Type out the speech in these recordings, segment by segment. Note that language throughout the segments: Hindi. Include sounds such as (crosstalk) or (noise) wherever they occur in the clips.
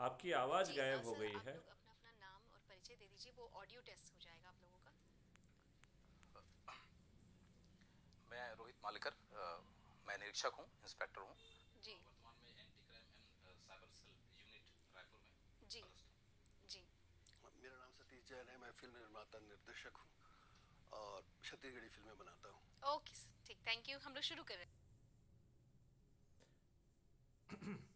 आपकी आवाज़ गायब हो सर, गई है। अपना अपना नाम और परिचय दे दीजिए वो ऑडियो टेस्ट हो जाएगा आप लोगों का। मैं रोहित मालिकर मैं निरीक्षक हूँ इंस्पेक्टर हूँ। जी। वर्तमान में anti crime and cyber cell unit Raipur में जी जी। मेरा नाम सतीश जैन है मैं फ़िल्म निर्माता निर्देशक हूँ और छत्तीसगढ़ी फ़िल्में बनाता हूँ। ओके ठीक थैंक यू हम लोग शुरू कर। (clears throat)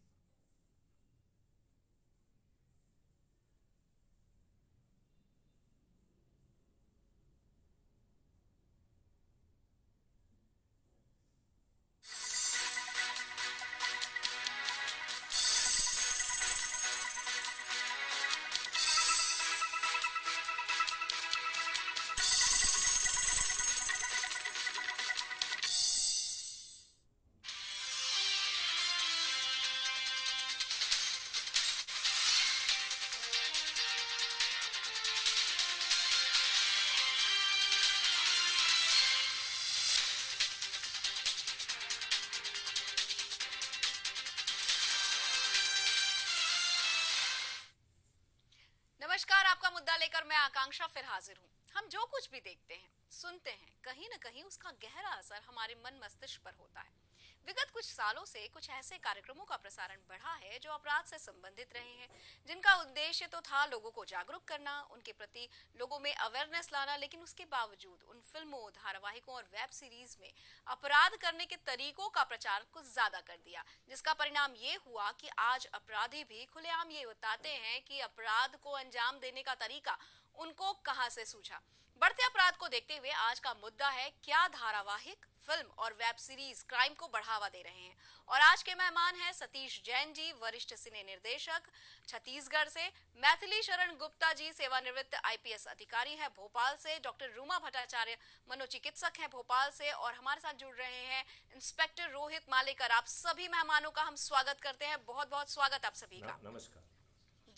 मैं आकांक्षा फिर हाजिर हूँ। हम जो कुछ भी देखते हैं, सुनते हैं, कहीं न कहीं उसका गहरा असर हमारे मन मस्तिष्क पर होता है। विगत कुछ सालों से कुछ ऐसे कार्यक्रमों का प्रसारण बढ़ा है जो अपराध से संबंधित रहे हैं, जिनका उद्देश्य तो था लोगों को जागरूक करना, उनके प्रति लोगों में अवेयरनेस लाना, लेकिन उसके बावजूद उन फ़िल्मों, धारावाहिकों और वेब सीरीज़ में अपराध करने के तरीकों का प्रचार कुछ ज़्यादा कर दिया, जिसका परिणाम ये हुआ कि आज अपराधी भी खुलेआम ये बताते हैं कि अपराध को अंजाम देने का तरीका उनको कहाँ से सूझा? बढ़ते अपराध को देखते हुए आज का मुद्दा है क्या धारावाहिक फ़िल्म और वेब सीरीज़ क्राइम को बढ़ावा दे रहे हैं? और आज के मेहमान हैं सतीश जैन जी वरिष्ठ सिने निर्देशक छत्तीसगढ़ से मैथिली शरण गुप्ता जी सेवानिवृत्त आईपीएस अधिकारी हैं भोपाल से डॉक्टर रूमा भट्टाचार्य मनोचिकित्सक हैं भोपाल से और हमारे साथ जुड़ रहे हैं इंस्पेक्टर रोहित मालेकर। आप सभी मेहमानों का हम स्वागत करते हैं। बहुत बहुत स्वागत आप सभी का। नमस्कार।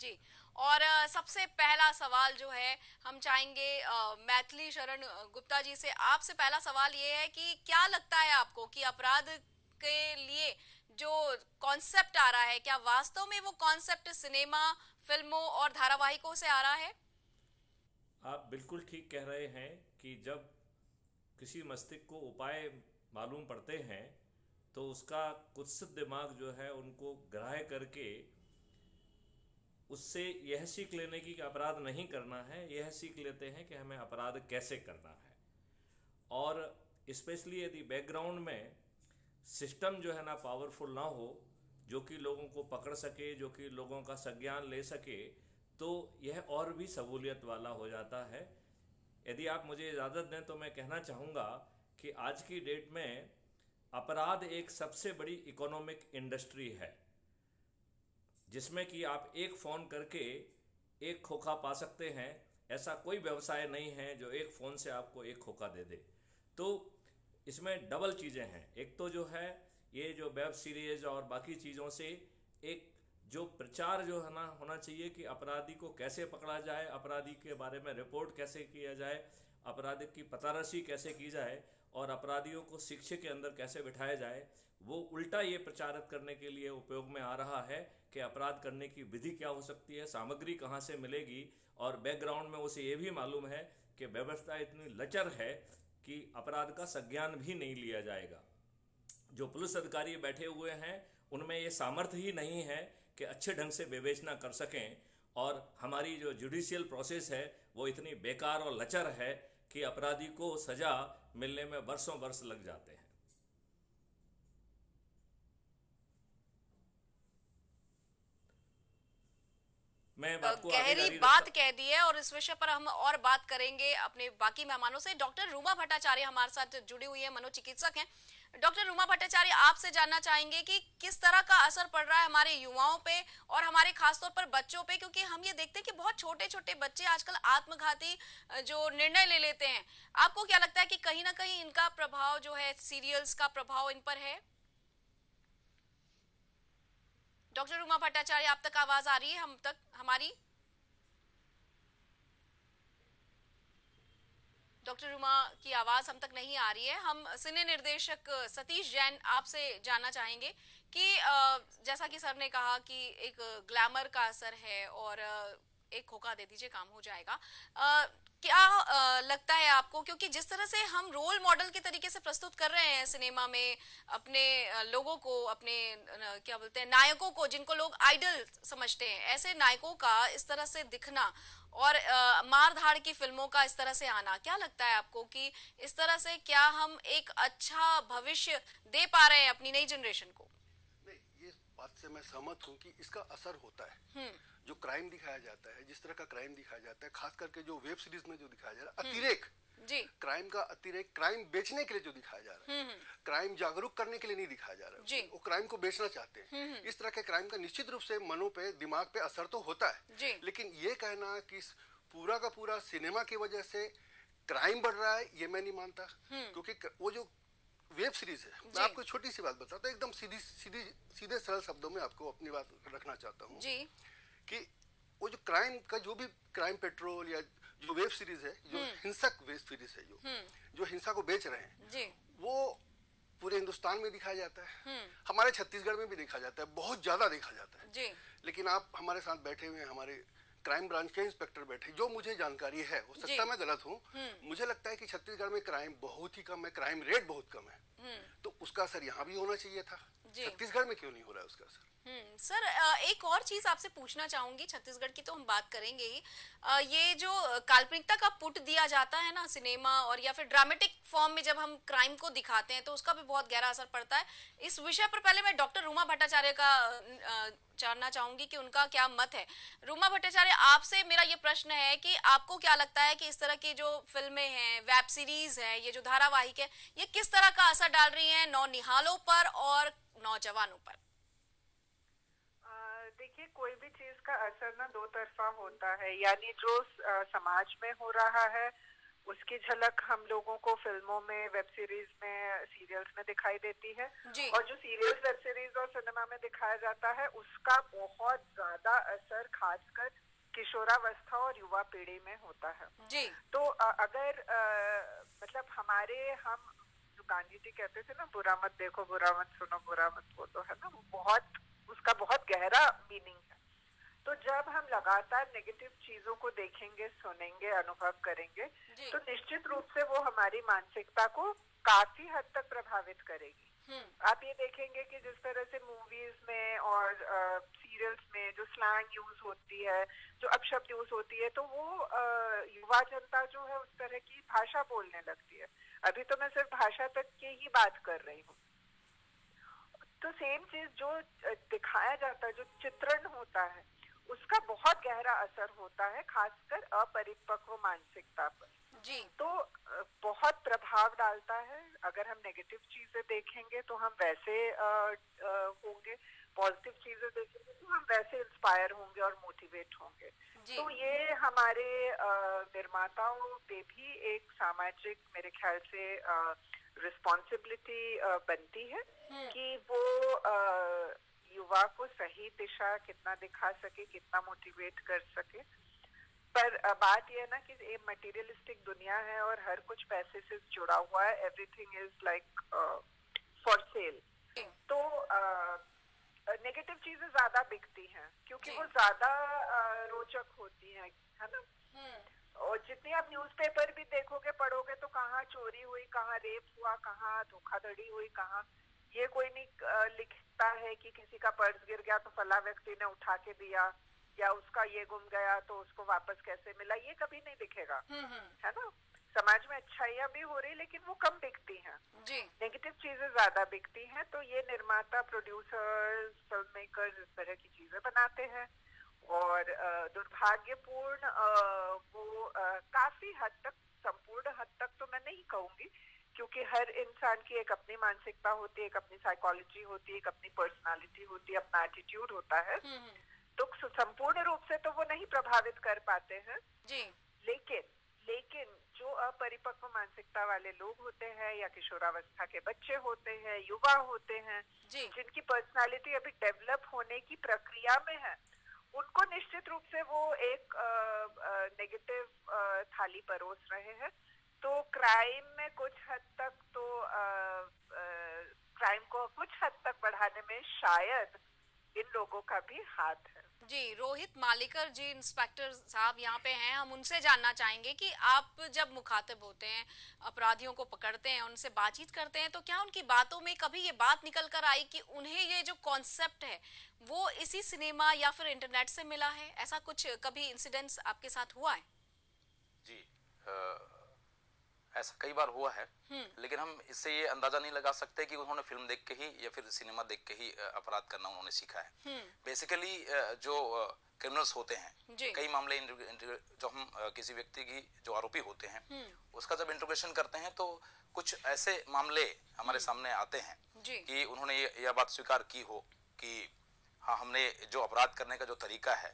जी और सबसे पहला सवाल जो है, हम चाहेंगे मैथिली शरण गुप्ता जी से। आपसे पहला सवाल ये है कि क्या लगता है आपको कि अपराध के लिए जो कॉन्सेप्ट आ रहा है, क्या वास्तव में वो कॉन्सेप्ट सिनेमा फ़िल्मों और धारावाहिकों से आ रहा है? आप बिल्कुल ठीक कह रहे हैं कि जब किसी मस्तिष्क को उपाय मालूम पड़ते हैं तो उसका कुत्सित दिमाग जो है, उनको ग्राह्य करके उससे यह सीख लेने की कि अपराध नहीं करना है, यह सीख लेते हैं कि हमें अपराध कैसे करना है। और स्पेशली यदि बैकग्राउंड में सिस्टम जो है ना पावरफुल ना हो, जो कि लोगों को पकड़ सके, जो कि लोगों का संज्ञान ले सके तो यह और भी सहूलियत वाला हो जाता है। यदि आप मुझे इजाज़त दें तो मैं कहना चाहूँगा कि आज की डेट में अपराध एक सबसे बड़ी इकोनॉमिक इंडस्ट्री है। जिसमें कि आप एक फ़ोन करके एक खोखा पा सकते हैं, ऐसा कोई व्यवसाय नहीं है जो एक फ़ोन से आपको एक खोखा दे दे। तो इसमें डबल चीज़ें हैं। एक तो जो है, ये जो वेब सीरीज़ और बाकी चीज़ों से एक जो प्रचार जो है ना, होना चाहिए कि अपराधी को कैसे पकड़ा जाए, अपराधी के बारे में रिपोर्ट कैसे किया जाए, अपराधी की पतारसी कैसे की जाए और अपराधियों को शिक्षा के अंदर कैसे बिठाया जाए वो उल्टा ये प्रचारित करने के लिए उपयोग में आ रहा है कि अपराध करने की विधि क्या हो सकती है, सामग्री कहाँ से मिलेगी और बैकग्राउंड में उसे ये भी मालूम है कि व्यवस्था इतनी लचर है कि अपराध का संज्ञान भी नहीं लिया जाएगा। जो पुलिस अधिकारी बैठे हुए हैं, उनमें ये सामर्थ्य ही नहीं है कि अच्छे ढंग से विवेचना कर सकें और हमारी जो जुडिशियल प्रोसेस है, वो इतनी बेकार और लचर है कि अपराधी को सजा मिलने में वर्षों वर्ष लग जाते हैं। मैं बात को गहरी बात कह दी है और इस विषय पर हम और बात करेंगे अपने बाकी मेहमानों से। डॉक्टर रूमा भट्टाचार्य हमारे साथ जुड़ी हुई है मनोचिकित्सक हैं। डॉक्टर रूमा भट्टाचार्य आपसे जानना चाहेंगे कि किस तरह का असर पड़ रहा है हमारे युवाओं पे और हमारे खासतौर पर बच्चों पे? क्योंकि हम ये देखते हैं कि बहुत छोटे छोटे बच्चे आजकल आत्मघाती जो निर्णय ले लेते हैं। आपको क्या लगता है कि कहीं ना कहीं इनका प्रभाव जो है सीरियल्स का प्रभाव इन पर है? डॉक्टर रूमा भट्टाचार्य, आप तक आवाज़ आ रही है? हम तक, हमारी? डॉक्टर रुमा की आवाज़ हम तक नहीं आ रही है। हम सिने निर्देशक सतीश जैन आपसे जानना चाहेंगे कि जैसा कि सर ने कहा कि एक ग्लैमर का असर है और एक खोखा दे दीजिए काम हो जाएगा। आ, क्या आ, लगता है आपको? क्योंकि जिस तरह से हम रोल मॉडल के तरीके से प्रस्तुत कर रहे हैं सिनेमा में अपने लोगों को अपने क्या बोलते हैं नायकों को जिनको लोग आइडल समझते हैं ऐसे नायकों का इस तरह से दिखना और मार धाड़ की फ़िल्मों का इस तरह से आना क्या लगता है आपको कि इस तरह से क्या हम एक अच्छा भविष्य दे पा रहे हैं अपनी नई जनरेशन को? नहीं ये बात से मैं सहमत हूँ कि इसका असर होता है। हम्म। जो क्राइम दिखाया जाता है जिस तरह का क्राइम दिखाया जाता है खास करके जो वेब सीरीज़ में जो दिखाया जा रहा है हम्म। अतिरेक। जी। क्राइम का अतिरेक क्राइम बेचने के लिए जो दिखाया जा रहा है। हम्म, हम्म। क्राइम जागरूक करने के लिए नहीं दिखाया जा रहा है। जी। वो क्राइम को बेचना चाहते हैं। इस तरह के क्राइम का निश्चित रूप से मनो पे दिमाग पे असर तो होता है। जी। लेकिन ये कहना कि पूरा का पूरा सिनेमा की वजह से क्राइम बढ़ रहा है ये मैं नहीं मानता। क्योंकि वो जो वेब सीरीज़ है मैं आपको छोटी सी बात बताता हूँ एकदम सीधी सीधी सीधे सरल शब्दों में आपको अपनी बात रखना चाहता हूँ। कि वो जो क्राइम का जो भी क्राइम पेट्रोल या जो वेब सीरीज़ है जो हम्म। हिंसक वेब सीरीज़ है जो हम्म। जो हिंसा को बेच रहे हैं वो पूरे हिंदुस्तान में दिखाया जाता है। हम्म। हमारे छत्तीसगढ़ में भी देखा जाता है बहुत ज़्यादा देखा जाता है। लेकिन आप हमारे साथ बैठे हुए हमारे क्राइम ब्रांच के इंस्पेक्टर बैठे जो मुझे जानकारी है हो सकता मैं गलत हूँ मुझे लगता है कि छत्तीसगढ़ में क्राइम बहुत ही कम है क्राइम रेट बहुत कम है। तो उसका असर यहाँ भी होना चाहिए था। छत्तीसगढ़ में क्यों नहीं हो रहा है उसका असर? हम्म, सर एक और चीज़ आपसे पूछना चाहूँगी छत्तीसगढ़ की तो हम बात करेंगे ही। ये जो काल्पनिकता का पुट दिया जाता है ना सिनेमा और या फिर ड्रामेटिक फॉर्म में जब हम क्राइम को दिखाते हैं तो उसका भी बहुत गहरा असर पड़ता है। इस विषय पर पहले मैं डॉक्टर रूमा भट्टाचार्य का जानना चाहूँगी कि उनका क्या मत है। रूमा भट्टाचार्य आपसे मेरा ये प्रश्न है कि आपको क्या लगता है कि इस तरह की जो फ़िल्में हैं वेब सीरीज़ है ये जो धारावाहिक है ये किस तरह का असर डाल रही है नौ निहालों पर और नौजवानों पर देखिए कोई भी चीज़ का असर ना दो तरफा होता है। यानी जो समाज में हो रहा है उसकी झलक हम लोगों को फ़िल्मों में वेब सीरीज़ में सीरियल्स में दिखाई देती है। और जो सीरियल्स वेब सीरीज़ और सिनेमा में दिखाया जाता है उसका बहुत ज़्यादा असर खासकर किशोरावस्था और युवा पीढ़ी में होता है। जी। तो अगर मतलब हमारे हम गांधी जी कहते थे ना बुरा मत देखो बुरा मत सुनो बुरा मत बोलो है ना? वो बहुत उसका बहुत गहरा मीनिंग है। तो जब हम लगातार नेगेटिव चीज़ों को देखेंगे सुनेंगे अनुभव करेंगे तो निश्चित रूप से वो हमारी मानसिकता को काफ़ी हद तक प्रभावित करेगी। हम्म। आप ये देखेंगे कि जिस तरह से मूवीज़ में और सीरियल्स में जो स्लैंग यूज़ होती है जो अपशब्द यूज़ होती है तो वो युवा जनता जो है उस तरह की भाषा बोलने लगती है। अभी तो मैं सिर्फ़ भाषा तक की ही बात कर रही हूँ। तो सेम चीज़ जो दिखाया जाता है जो चित्रण होता है उसका बहुत गहरा असर होता है खासकर अपरिपक्व मानसिकता पर। जी। तो बहुत प्रभाव डालता है। अगर हम नेगेटिव चीज़ें देखेंगे तो हम वैसे आ, आ, होंगे। पॉजिटिव चीज़ें देखेंगे तो हम वैसे इंस्पायर होंगे और मोटिवेट होंगे। तो ये हमारे निर्माताओं पे भी एक सामाजिक मेरे ख्याल से रिस्पॉन्सिबिलिटी बनती है हम्म। कि वो युवा को सही दिशा कितना दिखा सके कितना मोटिवेट कर सके। पर बात यह है ना कि ये मटेरियलिस्टिक दुनिया है और हर कुछ पैसे से जुड़ा हुआ है। Everything is like for sale तो नेगेटिव चीज़ें ज़्यादा बिकती हैं क्योंकि वो ज़्यादा रोचक होती हैं है ना हम्म। और जितनी आप न्यूज़पेपर भी देखोगे पढ़ोगे तो कहाँ चोरी हुई कहाँ रेप हुआ कहाँ धोखाधड़ी हुई कहाँ ये कोई नहीं लिखता है कि किसी का पर्स गिर गया तो फला व्यक्ति ने उठा के दिया या उसका ये गुम गया तो उसको वापस कैसे मिला ये कभी नहीं दिखेगा हम्म, हम्म। है ना समाज में अच्छाइयाँ भी हो रही लेकिन वो कम बिकती हैं। जी। नेगेटिव चीज़ें ज़्यादा बिकती हैं तो ये निर्माता प्रोड्यूसर्स फ़िल्म मेकर इस तरह की चीज़ें बनाते हैं। और दुर्भाग्यपूर्ण वो काफ़ी हद तक संपूर्ण हद तक तो मैं नहीं कहूँगी क्योंकि हर इंसान की एक अपनी मानसिकता होती है एक अपनी साइकोलॉजी होती है एक अपनी पर्सनालिटी होती है अपना एटीट्यूड होता है। हम्म, हम्म। तो संपूर्ण रूप से तो वो नहीं प्रभावित कर पाते हैं। जी। लेकिन लेकिन जो अपरिपक्व मानसिकता वाले लोग होते हैं या किशोरावस्था के बच्चे होते हैं युवा होते हैं जिनकी पर्सनालिटी अभी डेवलप होने की प्रक्रिया में है उनको निश्चित रूप से वो एक नेगेटिव थाली परोस रहे हैं। तो क्राइम में कुछ हद तक तो आ, आ, क्राइम को कुछ हद तक बढ़ाने में शायद इन लोगों का भी हाथ है। जी रोहित मालिकर जी इंस्पेक्टर साहब यहाँ पे हैं। हम उनसे जानना चाहेंगे कि आप जब मुखातिब होते हैं अपराधियों को पकड़ते हैं उनसे बातचीत करते हैं तो क्या उनकी बातों में कभी ये बात निकल कर आई कि उन्हें ये जो कॉन्सेप्ट है वो इसी सिनेमा या फिर इंटरनेट से मिला है? ऐसा कुछ कभी इंसिडेंट्स आपके साथ हुआ है? जी आ, ऐसा कई बार हुआ है हम्म। लेकिन हम इससे ये अंदाज़ा नहीं लगा सकते कि उन्होंने फ़िल्म देख के ही या फिर सिनेमा देख के ही अपराध करना उन्होंने सीखा है बेसिकली हम्म। जो क्रिमिनल्स होते हैं कई मामले जो हम किसी व्यक्ति की जो आरोपी होते हैं हम्म। उसका जब इंट्रोगेशन करते हैं तो कुछ ऐसे मामले हमारे सामने आते हैं कि उन्होंने यह बात स्वीकार की हो कि हाँ हमने जो अपराध करने का जो तरीका है।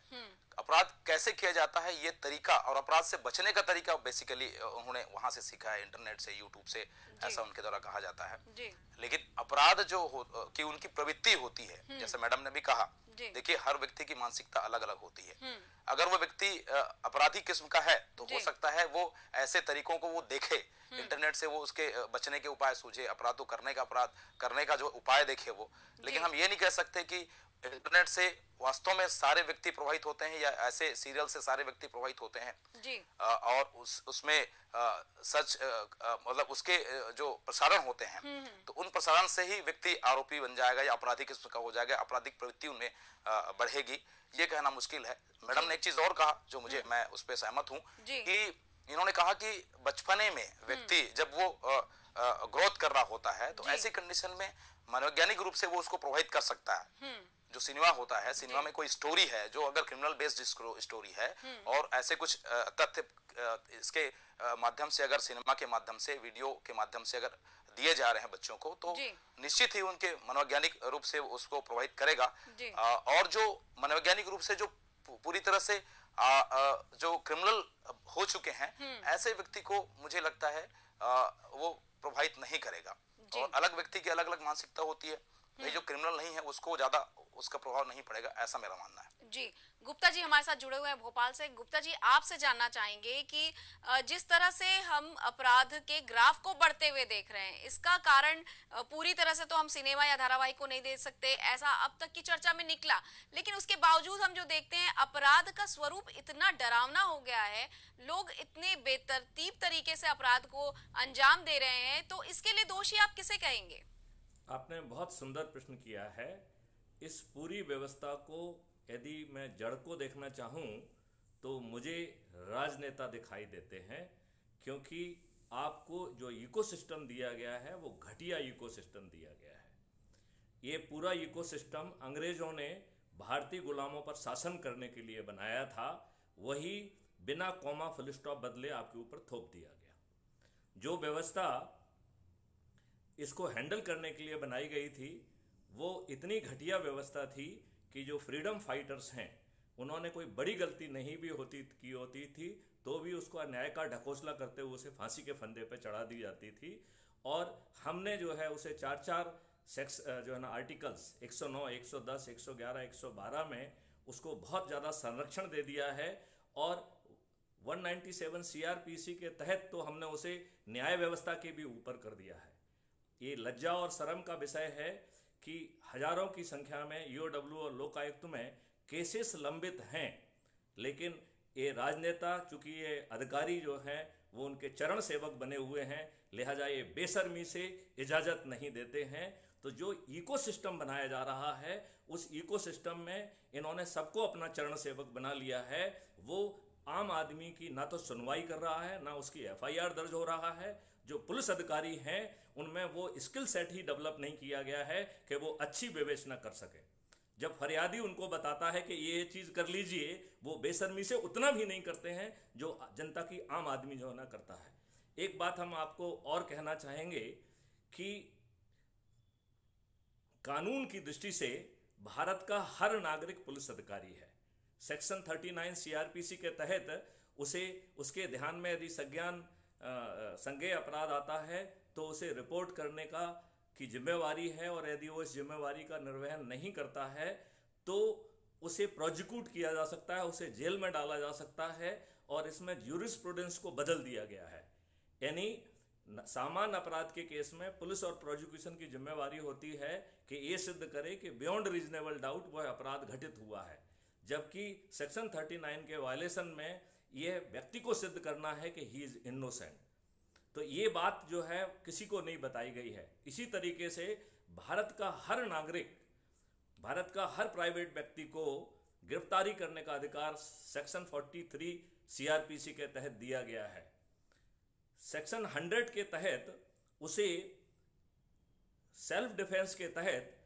अपराध कैसे किया जाता है ये तरीका और अपराध से बचने का तरीका बेसिकली उन्होंने वहाँ से सीखा है इंटरनेट से यूट्यूब से ऐसा उनके द्वारा कहा जाता है। लेकिन अपराध जो हो की उनकी प्रवृत्ति होती है हम्म। जैसे मैडम ने भी कहा देखिए हर व्यक्ति की मानसिकता अलग अलग होती है। हम्म। अगर वो व्यक्ति अपराधी किस्म का है तो हो सकता है वो ऐसे तरीकों को वो देखे इंटरनेट से वो उसके बचने के उपाय सूझे अपराध को करने का अपराध करने का जो उपाय देखे वो। लेकिन हम ये नहीं कह सकते कि इंटरनेट से वास्तव में सारे व्यक्ति प्रभावित होते हैं या ऐसे सीरियल से सारे व्यक्ति प्रभावित होते हैं। जी। आ, और उस उसमें सच मतलब उसके जो प्रसारण होते हैं हम्म, हम्म। तो उन प्रसारण से ही व्यक्ति आरोपी बन जाएगा या आपराधिक किस्म का हो जाएगा आपराधिक प्रवृत्ति उनमें बढ़ेगी। ये कहना मुश्किल है। मैडम ने एक चीज़ और कहा जो मुझे हम्म। मैं उस पर सहमत हूँ कि इन्होंने कहा कि बचपने में व्यक्ति जब वो ग्रोथ कर रहा होता है तो ऐसी कंडीशन में मनोवैज्ञानिक रूप से वो उसको प्रभावित कर सकता है। जो सिनेमा होता है सिनेमा में कोई स्टोरी है जो अगर क्रिमिनल बेस्ड स्टोरी है हम्म। और ऐसे कुछ तथ्य इसके माध्यम से अगर सिनेमा के माध्यम से वीडियो के माध्यम से अगर दिए जा रहे हैं बच्चों को तो निश्चित ही उनके मनोवैज्ञानिक रूप से उसको प्रभावित करेगा। और जो मनोवैज्ञानिक रूप से जो पूरी तरह से आ, आ, जो क्रिमिनल हो चुके हैं हम्म। ऐसे व्यक्ति को मुझे लगता है आ, वो प्रभावित नहीं करेगा। और अलग व्यक्ति की अलग अलग मानसिकता होती है। जो क्रिमिनल नहीं है उसको ज़्यादा उसका प्रभाव नहीं पड़ेगा ऐसा मेरा मानना है। जी गुप्ता जी हमारे साथ जुड़े हुए हैं भोपाल से। गुप्ता जी आपसे जानना चाहेंगे कि जिस तरह से हम अपराध के ग्राफ को बढ़ते हुए देख रहे हैं इसका कारण पूरी तरह से तो हम सिनेमा या धारावाहिक को नहीं दे सकते ऐसा अब तक की चर्चा में निकला। लेकिन उसके बावजूद हम जो देखते हैं अपराध का स्वरूप इतना डरावना हो गया है लोग इतने बेतरतीब तरीके से अपराध को अंजाम दे रहे हैं तो इसके लिए दोषी आप किसे कहेंगे? आपने बहुत सुंदर प्रश्न किया है। इस पूरी व्यवस्था को यदि मैं जड़ को देखना चाहूँ तो मुझे राजनेता दिखाई देते हैं, क्योंकि आपको जो इकोसिस्टम दिया गया है, वो घटिया इकोसिस्टम दिया गया है। ये पूरा इकोसिस्टम अंग्रेज़ों ने भारतीय गुलामों पर शासन करने के लिए बनाया था, वही बिना कॉमा फुलस्टॉप बदले आपके ऊपर थोप दिया गया। जो व्यवस्था इसको हैंडल करने के लिए बनाई गई थी वो इतनी घटिया व्यवस्था थी कि जो फ्रीडम फाइटर्स हैं उन्होंने कोई बड़ी गलती नहीं भी होती की होती थी तो भी उसको अन्याय का ढकोसला करते हुए उसे फांसी के फंदे पर चढ़ा दी जाती थी। और हमने जो है उसे चार चार सेक्स जो है ना आर्टिकल्स 109, 110, 111, 112 में उसको बहुत ज़्यादा संरक्षण दे दिया है। और 197 सीआरपीसी के तहत तो हमने उसे न्याय व्यवस्था के भी ऊपर कर दिया है। ये लज्जा और शर्म का विषय है कि हज़ारों की संख्या में ईओडब्ल्यू और लोकायुक्त में केसेस लंबित हैं, लेकिन ये राजनेता, चूँकि ये अधिकारी जो हैं, वो उनके चरण सेवक बने हुए हैं, लिहाजा ये बेसरमी से इजाज़त नहीं देते हैं। तो जो इकोसिस्टम बनाया जा रहा है, उस इकोसिस्टम में इन्होंने सबको अपना चरण सेवक बना लिया है। वो आम आदमी की ना तो सुनवाई कर रहा है, ना उसकी एफआईआर दर्ज हो रहा है। जो पुलिस अधिकारी हैं उनमें वो स्किल सेट ही डेवलप नहीं किया गया है कि वो अच्छी विवेचना कर सके। जब फरियादी उनको बताता है कि ये चीज़ कर लीजिए, वो बेसरमी से उतना भी नहीं करते हैं जो जनता की आम आदमी जो है ना करता है। एक बात हम आपको और कहना चाहेंगे कि कानून की दृष्टि से भारत का हर नागरिक पुलिस अधिकारी है। सेक्शन 39 सीआरपीसी के तहत उसे, उसके ध्यान में यदि संज्ञान संज्ञेय अपराध आता है तो उसे रिपोर्ट करने का की जिम्मेवारी है और यदि वो इस जिम्मेवारी का निर्वहन नहीं करता है तो उसे प्रोजिक्यूट किया जा सकता है, उसे जेल में डाला जा सकता है और इसमें ज्यूरिस्प्रूडेंस को बदल दिया गया है। यानी सामान्य अपराध के केस में पुलिस और प्रोसिक्यूशन की जिम्मेवारी होती है कि ये सिद्ध करे कि बियॉन्ड रीजनेबल डाउट वह अपराध घटित हुआ है। जबकि सेक्शन 39 के वायलेशन में यह व्यक्ति को सिद्ध करना है कि ही इज़ इनोसेंट तो ये बात जो है किसी को नहीं बताई गई है। इसी तरीके से भारत का हर नागरिक, भारत का हर प्राइवेट व्यक्ति को गिरफ्तारी करने का अधिकार सेक्शन 43 सीआरपीसी के तहत दिया गया है। सेक्शन 100 के तहत उसे सेल्फ डिफेंस के तहत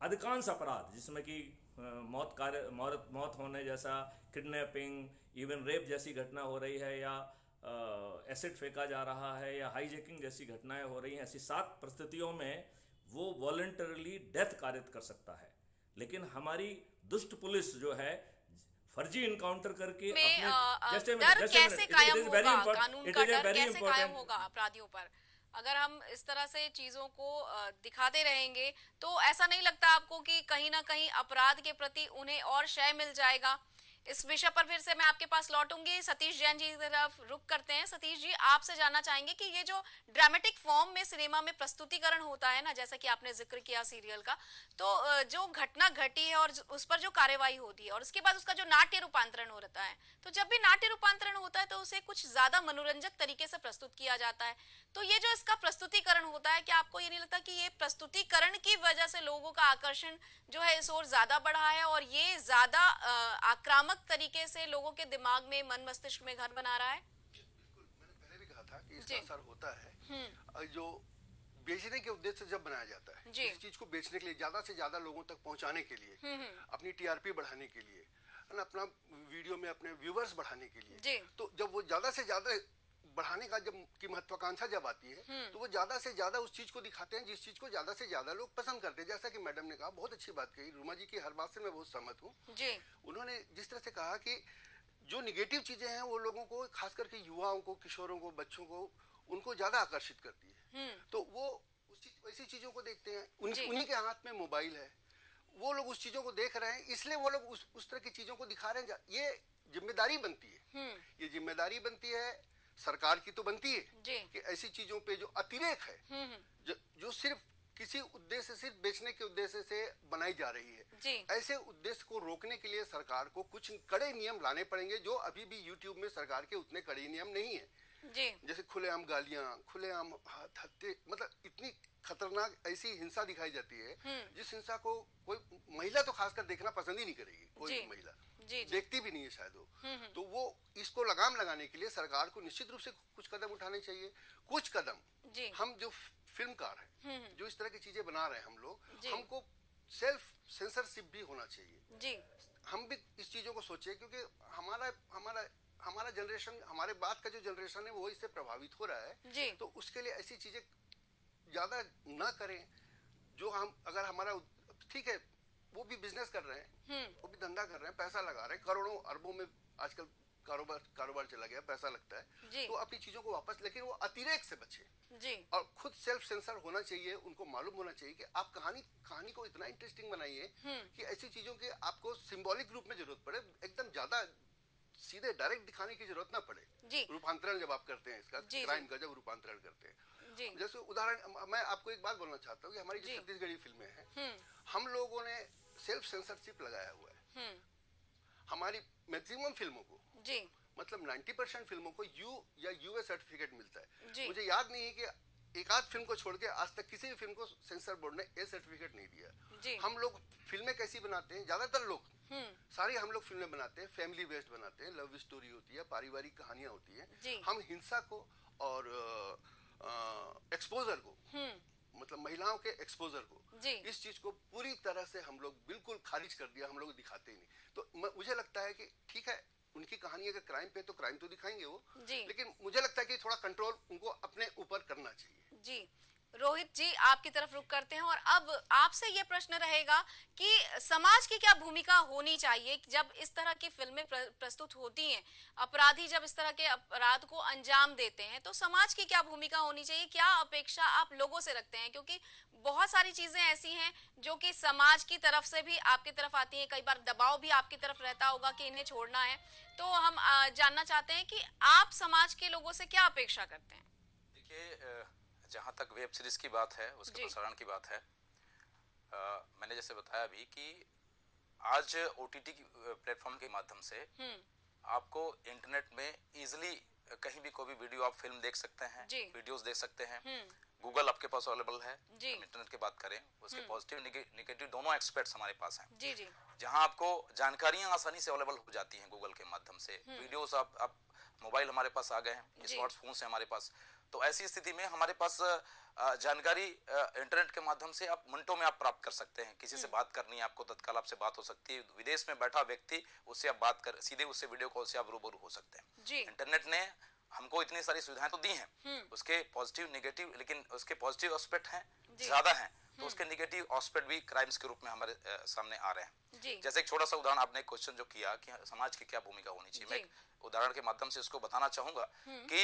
अधिकांश अपराध, जिसमें कि मौत कार्य, मौत मौत होने जैसा किडनैपिंग इवन रेप जैसी घटना हो रही है या एसिड फेंका जा रहा है या हाईजेकिंग जैसी घटनाएँ हो रही हैं ऐसी सात परिस्थितियों में वो वॉलेंटरली डेथ कारित कर सकता है। लेकिन हमारी दुष्ट पुलिस जो है फर्जी इनकाउंटर करके अपने जैसे डर कैसे कायम होगा? कानून का डर कैसे कायम होगा अपराधियों पर? अगर हम इस तरह से चीज़ों को दिखाते रहेंगे तो ऐसा नहीं लगता आपको कि कहीं ना कहीं अपराध के प्रति उन्हें और शय मिल जाएगा? इस विषय पर फिर से मैं आपके पास लौटूँगी। सतीश जैन जी की तरफ़ रुक करते हैं। सतीश जी, आपसे जानना चाहेंगे कि ये जो ड्रामेटिक फॉर्म में सिनेमा में प्रस्तुतिकरण होता है ना, जैसा कि आपने ज़िक्र किया सीरियल का तो जो घटना घटी है और उस पर जो कार्यवाही होती है और उसके बाद उसका जो नाट्य रूपांतरण हो होता है तो जब भी नाट्य रूपांतरण होता है तो उसे कुछ ज़्यादा मनोरंजक तरीके से प्रस्तुत किया जाता है। तो ये जो इसका प्रस्तुतिकरण होता है क्या आपको ये नहीं लगता कि ये प्रस्तुतिकरण की वजह से लोगों का आकर्षण जो है इस ओर ज़्यादा बढ़ा है और ये ज़्यादा आक्रामक तरीके से लोगों के दिमाग में मन मस्तिष्क में घर बना रहा है? मैंने पहले भी कहा था कि इसका असर होता है। हम्म। जो बेचने के उद्देश्य से जब बनाया जाता है इस चीज़ को बेचने के लिए ज़्यादा से ज़्यादा लोगों तक पहुँचाने के लिए हम्म, हम्म। अपनी टीआरपी बढ़ाने के लिए अपना वीडियो में अपने व्यूवर्स बढ़ाने के लिए। तो जब वो ज़्यादा से ज़्यादा बढ़ाने का जब की महत्वाकांक्षा जब आती है हम्म। तो वो ज़्यादा से ज़्यादा उस चीज़ को दिखाते हैं जिस चीज़ को ज़्यादा से ज़्यादा लोग पसंद करते हैं। जैसा कि मैडम ने कहा बहुत अच्छी बात कही रूमा जी की हर बात से मैं बहुत सहमत हूँ। उन्होंने जिस तरह से कहा कि जो निगेटिव चीज़ें हैं वो लोगों को खास करके युवाओं को किशोरों को बच्चों को उनको ज़्यादा आकर्षित करती है। हम्म। तो वो वैसी चीज़ों को देखते हैं। उन्हीं के हाथ में मोबाइल है। वो लोग उस चीज़ों को देख रहे हैं इसलिए वो लोग उस, उस तरह की चीज़ों को दिखा रहे हैं। ये ज़िम्मेदारी बनती है। हम्म। ये ज़िम्मेदारी बनती है सरकार की तो बनती है कि ऐसी चीज़ों पे जो अतिरेक है हम्म, हम्म। जो, जो सिर्फ़ किसी उद्देश्य सिर्फ़ बेचने के उद्देश्य से बनाई जा रही है ऐसे उद्देश्य को रोकने के लिए सरकार को कुछ कड़े नियम लाने पड़ेंगे जो अभी भी यूट्यूब में सरकार के उतने कड़े नियम नहीं है जी। जैसे खुलेआम गालियाँ खुलेआम हत्या मतलब इतनी खतरनाक ऐसी हिंसा दिखाई जाती है हम्म। जिस हिंसा को कोई महिला तो खासकर देखना पसंद ही नहीं करेगी कोई महिला जी, जी. देखती भी नहीं है शायद वो हम्म, हम्म। तो वो इसको लगाम लगाने के लिए सरकार को निश्चित रूप से कुछ कदम उठाने चाहिए कुछ कदम जी. हम जो फिल्मकार हैं हम्म, जो इस तरह की चीज़ें बना रहे हैं हम लोग हमको सेल्फ सेंसरशिप भी होना चाहिए जी हम भी इस चीज़ों को सोचे क्योंकि हमारा हमारा हमारा जनरेशन हमारे बाद का जो जनरेशन है वो इससे प्रभावित हो रहा है जी। तो उसके लिए ऐसी चीज़ें ज़्यादा ना करें जो हम अगर हमारा ठीक है वो भी बिज़नेस कर रहे हैं। हम्म। वो भी धंधा कर रहे हैं पैसा लगा रहे हैं। करोड़ों अरबों में आजकल कारोबार कारोबार चला गया पैसा लगता है। तो अपनी चीज़ों को वापस लेकिन वो अतिरेक से बचे। जी। और खुद सेल्फ सेंसर होना चाहिए उनको मालूम होना चाहिए कि आप कहानी कहानी को इतना इंटरेस्टिंग बनाइए हम्म। कि ऐसी चीज़ों की आपको सिंबॉलिक रूप में ज़रूरत पड़े। एकदम ज़्यादा सीधे डायरेक्ट दिखाने की ज़रूरत ना पड़े। रूपांतरण जब आप करते हैं इसका क्राइम का जब रूपांतरण करते हैं। जैसे उदाहरण मैं आपको एक बात बोलना चाहता हूँ कि हमारी जो। छत्तीसगढ़ी फ़िल्में हैं हम्म। हम लोगों ने सेल्फ सेंसरशिप लगाया हुआ है। हम्म। हमारी मैक्सिमम फ़िल्मों को जी। मतलब 90 परसेंट फ़िल्मों को यू या यूए सर्टिफिकेट मिलता है। मुझे याद नहीं है कि एक आध फ़िल्म को छोड़ के आज तक किसी भी फ़िल्म को सेंसर बोर्ड ने ए सर्टिफिकेट नहीं दिया। हम लोग फ़िल्में कैसी बनाते हैं? ज़्यादातर लोग। हम्म। सारी हम लोग फ़िल्में बनाते हैं फैमिली बेस्ड बनाते हैं लव स्टोरी होती है पारिवारिक कहानियाँ होती है। हम हिंसा को और एक्सपोजर को हम्म। मतलब महिलाओं के एक्सपोजर को। इस चीज़ को पूरी तरह से हम लोग बिल्कुल खारिज कर दिया हम लोग दिखाते ही नहीं। तो मुझे लगता है कि ठीक है उनकी कहानी अगर क्राइम पे तो क्राइम तो दिखाएँगे वो। लेकिन मुझे लगता है कि थोड़ा कंट्रोल उनको अपने ऊपर करना चाहिए। जी। रोहित जी, आपकी तरफ़ रुक करते हैं और अब आपसे ये प्रश्न रहेगा कि समाज की क्या भूमिका होनी चाहिए जब इस तरह की फ़िल्में प्रस्तुत होती हैं, अपराधी जब इस तरह के अपराध को अंजाम देते हैं तो समाज की क्या भूमिका होनी चाहिए? क्या अपेक्षा आप लोगों से रखते हैं? क्योंकि बहुत सारी चीज़ें ऐसी हैं जो कि समाज की तरफ़ से भी आपकी तरफ़ आती हैं। कई बार दबाव भी आपकी तरफ़ रहता होगा कि इन्हें छोड़ना है। तो हम जानना चाहते हैं कि आप समाज के लोगों से क्या अपेक्षा करते हैं? देखिए जहाँ तक वेब सीरीज़ की बात है उसके प्रसारण की बात है आ, मैंने जैसे बताया अभी कि आज ओ टी टी प्लेटफॉर्म के माध्यम से हम्म। आपको इंटरनेट में इजिली कहीं भी कोई भी वीडियो आप फ़िल्म देख सकते हैं वीडियोस देख सकते हैं। Google hmm. आपके पास अवेलेबल है। इंटरनेट की बात करें उसके पॉजिटिव हम्म। निगेटिव दोनों एक्सपर्ट्स हमारे पास हैं। जी जी। जहाँ आपको जानकारियाँ आसानी से अवेलेबल हो जाती हैं गूगल के माध्यम से। वीडियोस आप आप मोबाइल हमारे पास आ गए हैं स्मार्टफ़ोन से हमारे पास। तो ऐसी स्थिति में हमारे पास जानकारी इंटरनेट के माध्यम से आप मिनटों में आप प्राप्त कर सकते हैं। किसी से हम्म। बात करनी है आपको तत्काल आपसे बात हो सकती है। विदेश में बैठा व्यक्ति उससे आप बात कर सीधे उससे वीडियो कॉल से आप रूबरू हो सकते हैं। इंटरनेट ने हमको इतनी सारी सुविधाएँ तो दी हैं। हम्म। उसके पॉजिटिव नेगेटिव लेकिन उसके पॉजिटिव एस्पेक्ट हैं ज़्यादा हैं। तो हम्म। उसके नेगेटिव एस्पेक्ट भी क्राइम्स के रूप में हमारे सामने आ रहे हैं। जैसे एक छोटा सा उदाहरण आपने क्वेश्चन जो किया कि समाज की क्या भूमिका होनी चाहिए। मैं उदाहरण के माध्यम से उसको बताना चाहूँगा कि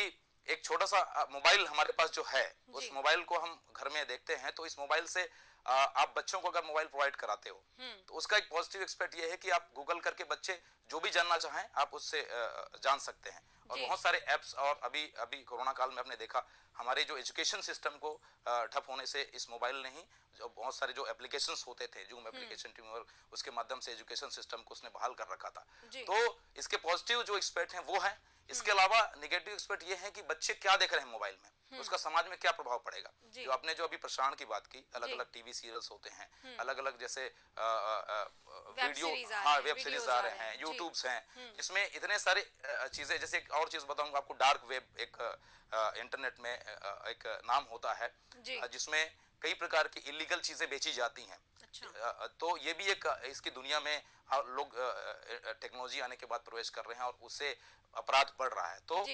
एक छोटा सा मोबाइल हमारे पास जो है उस मोबाइल को हम घर में देखते हैं तो इस मोबाइल से आ, आप बच्चों को अगर मोबाइल प्रोवाइड कराते हो। तो उसका एक पॉजिटिव एक्सपेक्ट ये है कि आप गूगल करके बच्चे जो भी जानना चाहें आप उससे जान सकते हैं। और बहुत सारे एप्स और अभी अभी कोरोना काल में आपने देखा हमारे जो एजुकेशन सिस्टम को ठप होने से इस मोबाइल ने ही जो बहुत सारे जो एप्लीकेशंस होते थे जूम एप्लीकेशन ट्यूमर उसके माध्यम से एजुकेशन सिस्टम को उसने बहाल कर रखा था। तो इसके पॉजिटिव जो एक्सपेक्ट हैं वो है। इसके अलावा निगेटिव एक्सपेक्ट ये है कि बच्चे क्या देख रहे हैं मोबाइल में हम्म। उसका समाज में क्या प्रभाव पड़ेगा। जो। आपने जो अभी प्रसारण की बात की अलग अलग टीवी सीरियल्स होते हैं हम्म। अलग अलग जैसे वीडियो हाँ वेब सीरीज़ आ रहे हैं यूट्यूब्स हैं। हम्म। इसमें इतने सारे चीज़ें जैसे एक और चीज़ बताऊँगा आपको डार्क वेब एक इंटरनेट में एक नाम होता है जिसमें कई प्रकार की इलीगल चीज़ें बेची जाती हैं अच्छा। तो ये भी एक इसकी दुनिया में लोग टेक्नोलॉजी आने के बाद प्रवेश कर रहे हैं और उससे अपराध बढ़ रहा है तो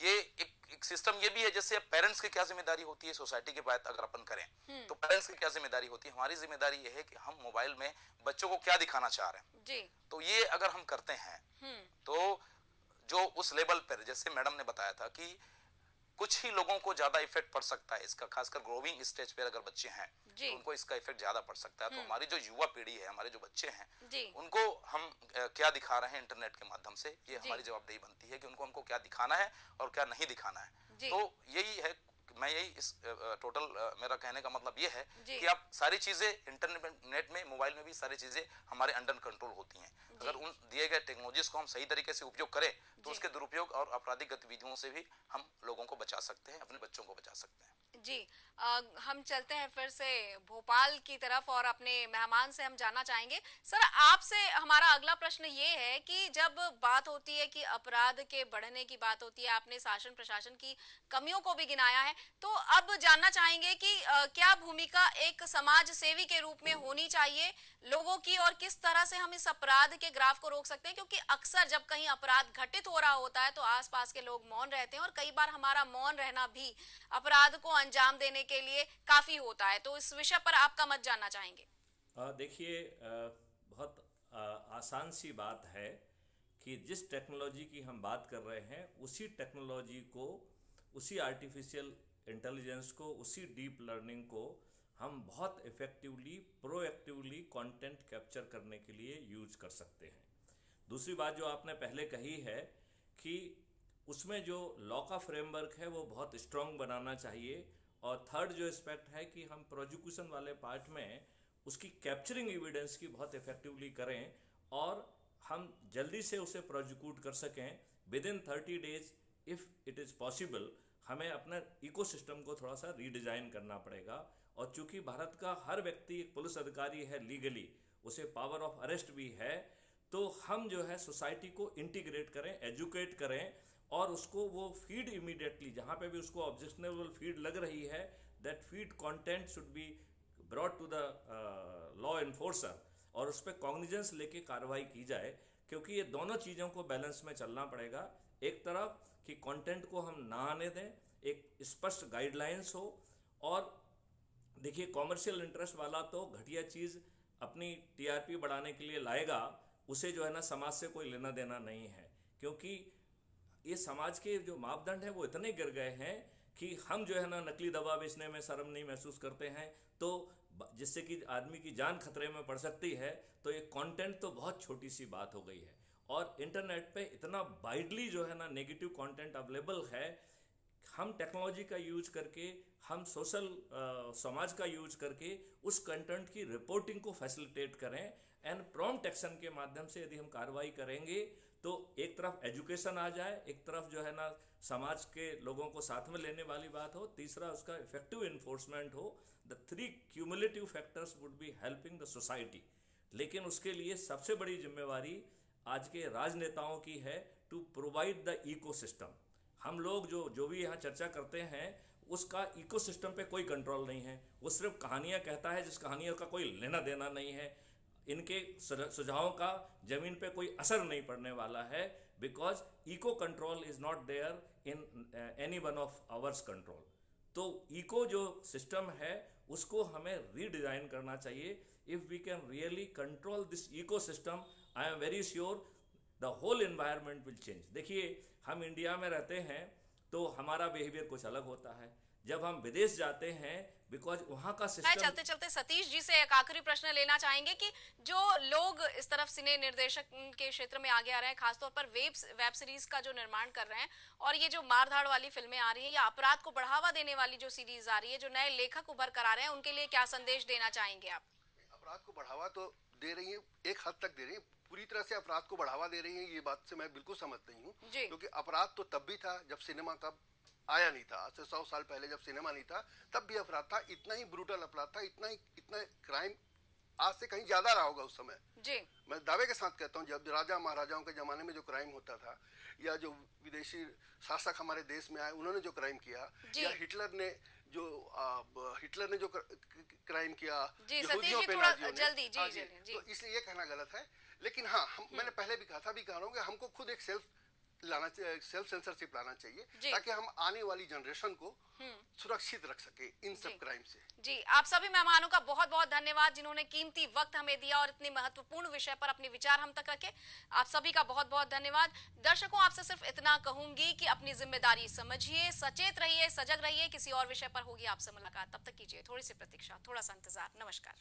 ये एक, एक सिस्टम ये भी है जैसे पेरेंट्स की क्या ज़िम्मेदारी होती है सोसाइटी के बाद अगर अपन करें हम्म। तो पेरेंट्स की क्या ज़िम्मेदारी होती है हमारी ज़िम्मेदारी ये है कि हम मोबाइल में बच्चों को क्या दिखाना चाह रहे हैं जी। तो ये अगर हम करते हैं हम्म। तो जो उस लेवल पर जैसे मैडम ने बताया था कि कुछ ही लोगों को ज़्यादा इफ़ेक्ट पड़ सकता है। इसका खासकर ग्रोविंग स्टेज पे अगर बच्चे हैं तो उनको इसका इफ़ेक्ट ज़्यादा पड़ सकता है। तो हम्म। हमारी जो युवा पीढ़ी है हमारे जो बच्चे हैं उनको हम क्या दिखा रहे हैं इंटरनेट के माध्यम से? ये हमारी जवाबदेही बनती है कि उनको हमको क्या दिखाना है और क्या नहीं दिखाना है। तो यही है मैं यही इस टोटल मेरा कहने का मतलब ये है कि आप सारी चीज़ें इंटरनेट में मोबाइल में भी सारी चीज़ें हमारे अंडर कंट्रोल होती हैं। अगर उन दिए गए टेक्नोलॉजीज़ को हम सही तरीके से उपयोग करें तो उसके दुरुपयोग और आपराधिक गतिविधियों से भी हम लोगों को बचा सकते हैं अपने बच्चों को बचा सकते हैं। जी आ, हम चलते हैं फिर से भोपाल की तरफ़ और अपने मेहमान से हम जानना चाहेंगे। सर आपसे हमारा अगला प्रश्न ये है कि जब बात होती है कि अपराध के बढ़ने की बात होती है आपने शासन प्रशासन की कमियों को भी गिनाया है तो अब जानना चाहेंगे कि आ, क्या भूमिका एक समाज सेवी के रूप में होनी चाहिए? लोगों की और किस तरह से हम इस अपराध के ग्राफ को रोक सकते हैं? क्योंकि अक्सर जब कहीं अपराध घटित हो रहा होता है तो आसपास के लोग मौन रहते हैं और कई बार हमारा मौन रहना भी अपराध को अंजाम देने के लिए काफ़ी होता है। तो इस विषय पर आपका मत जानना चाहेंगे। देखिए बहुत आ, आसान सी बात है कि जिस टेक्नोलॉजी की हम बात कर रहे हैं उसी टेक्नोलॉजी को उसी आर्टिफिशियल इंटेलिजेंस को उसी डीप लर्निंग को हम बहुत इफ़ेक्टिवली प्रोएक्टिवली कंटेंट कैप्चर करने के लिए यूज़ कर सकते हैं। दूसरी बात जो आपने पहले कही है कि उसमें जो लॉ का फ्रेमवर्क है, वो बहुत स्ट्रॉन्ग बनाना चाहिए। और थर्ड जो एस्पेक्ट है कि हम प्रोजिक्यूशन वाले पार्ट में उसकी कैप्चरिंग एविडेंस की बहुत इफेक्टिवली करें और हम जल्दी से उसे प्रोजिक्यूट कर सकें। Within thirty days if it is possible हमें अपना इकोसिस्टम को थोड़ा सा रीडिज़ाइन करना पड़ेगा। और चूँकि भारत का हर व्यक्ति एक पुलिस अधिकारी है लीगली उसे पावर ऑफ़ अरेस्ट भी है तो हम जो है सोसाइटी को इंटीग्रेट करें एजुकेट करें और उसको वो फ़ीड इमीडिएटली जहाँ पे भी उसको ऑब्जेक्शनेबल फ़ीड लग रही है that feed content should be broad to the law enforcer और उस पर कॉग्निजेंस लेके कार्रवाई की जाए, क्योंकि ये दोनों चीज़ों को बैलेंस में चलना पड़ेगा। एक तरफ़ कि कंटेंट को हम ना आने दें, एक स्पष्ट गाइडलाइंस हो और देखिए कॉमर्शियल इंटरेस्ट वाला तो घटिया चीज़ अपनी टीआरपी बढ़ाने के लिए लाएगा, उसे जो है ना समाज से कोई लेना देना नहीं है। क्योंकि ये समाज के जो मापदंड है वो इतने गिर गए हैं कि हम जो है ना नकली दवा बेचने में शर्म नहीं महसूस करते हैं। तो जिससे कि आदमी की जान खतरे में पड़ सकती है तो ये कंटेंट तो बहुत छोटी सी बात हो गई है। और इंटरनेट पे इतना वाइडली जो है ना नेगेटिव कंटेंट अवेलेबल है हम टेक्नोलॉजी का यूज़ करके, हम सोशल समाज का यूज़ करके उस कंटेंट की रिपोर्टिंग को फैसिलिटेट करें एंड प्रॉम्प्ट एक्शन के माध्यम से यदि हम कार्रवाई करेंगे तो एक तरफ़ एजुकेशन आ जाए, एक तरफ़ जो है ना समाज के लोगों को साथ में लेने वाली बात हो, तीसरा उसका इफ़ेक्टिव इन्फोर्समेंट हो the three cumulative factors would be helping the society लेकिन उसके लिए सबसे बड़ी जिम्मेवारी आज के राजनेताओं की है टू प्रोवाइड द इकोसिस्टम हम लोग जो जो भी यहाँ चर्चा करते हैं, उसका इकोसिस्टम पे कोई कंट्रोल नहीं है। वो सिर्फ़ कहानियाँ कहता है, जिस कहानियों का कोई लेना देना नहीं है। इनके सुझावों का ज़मीन पे कोई असर नहीं पड़ने वाला है because eco control is not there in any one of ours control तो इको जो सिस्टम है, उसको हमें रीडिजाइन करना चाहिए। If we can really control this eco system I am very sure the whole environment will change देखिए हम इंडिया में रहते हैं तो हमारा बिहेवियर कुछ अलग होता है। जब हम विदेश जाते हैं बिकॉज़ वहाँ का सिस्टम चलते चलते सतीश जी से एक आखिरी प्रश्न लेना चाहेंगे कि जो लोग इस तरफ़ सिने निर्देशक के क्षेत्र में आगे आ रहे हैं खासतौर पर वेब वेब सीरीज़ का जो निर्माण कर रहे हैं और ये जो मारधाड़ वाली फ़िल्में आ रही है या अपराध को बढ़ावा देने वाली जो सीरीज़ आ रही है जो नए लेखक उभर कर आ रहे हैं उनके लिए क्या संदेश देना चाहेंगे आप? अपराध को बढ़ावा तो दे रही है एक हद तक दे रही है पूरी तरह से अपराध को बढ़ावा दे रही है ये बात से मैं बिल्कुल समझ नहीं हूँ। क्योंकि अपराध तो तब भी था जब सिनेमा का आया नहीं था। आज से सौ साल पहले जब सिनेमा नहीं था तब भी अपराध था। इतना ही ब्रूटल अपराध था इतना ही इतना क्राइम आज से कहीं ज़्यादा रहा होगा उस समय। जी। मैं दावे के साथ कहता हूँ जब राजा महाराजाओं के जमाने में जो क्राइम होता था या जो विदेशी शासक हमारे देश में आए उन्होंने जो क्राइम किया या हिटलर ने जो आ, हिटलर ने जो क्राइम किया पे नाजियों जल्दी जी, हाँ जी, जी, तो इसलिए ये कहना गलत है लेकिन हाँ हम। मैंने पहले भी कहा था भी कह रहा हूँ कि हमको खुद एक सेल्फ लाना सेल्फ सेंसरशिप लाना चाहिए ताकि हम आने वाली जनरेशन को हम्म। सुरक्षित रख सके इन सब क्राइम से। जी आप सभी मेहमानों का बहुत बहुत धन्यवाद जिन्होंने कीमती वक्त हमें दिया और इतने महत्वपूर्ण विषय पर अपने विचार हम तक रखे। आप सभी का बहुत बहुत धन्यवाद। दर्शकों आपसे सिर्फ़ इतना कहूँगी कि अपनी ज़िम्मेदारी समझिए सचेत रहिए सजग रहिए किसी और विषय पर होगी आपसे मुलाकात। तब तक कीजिए थोड़ी सी प्रतीक्षा थोड़ा सा इंतज़ार। नमस्कार।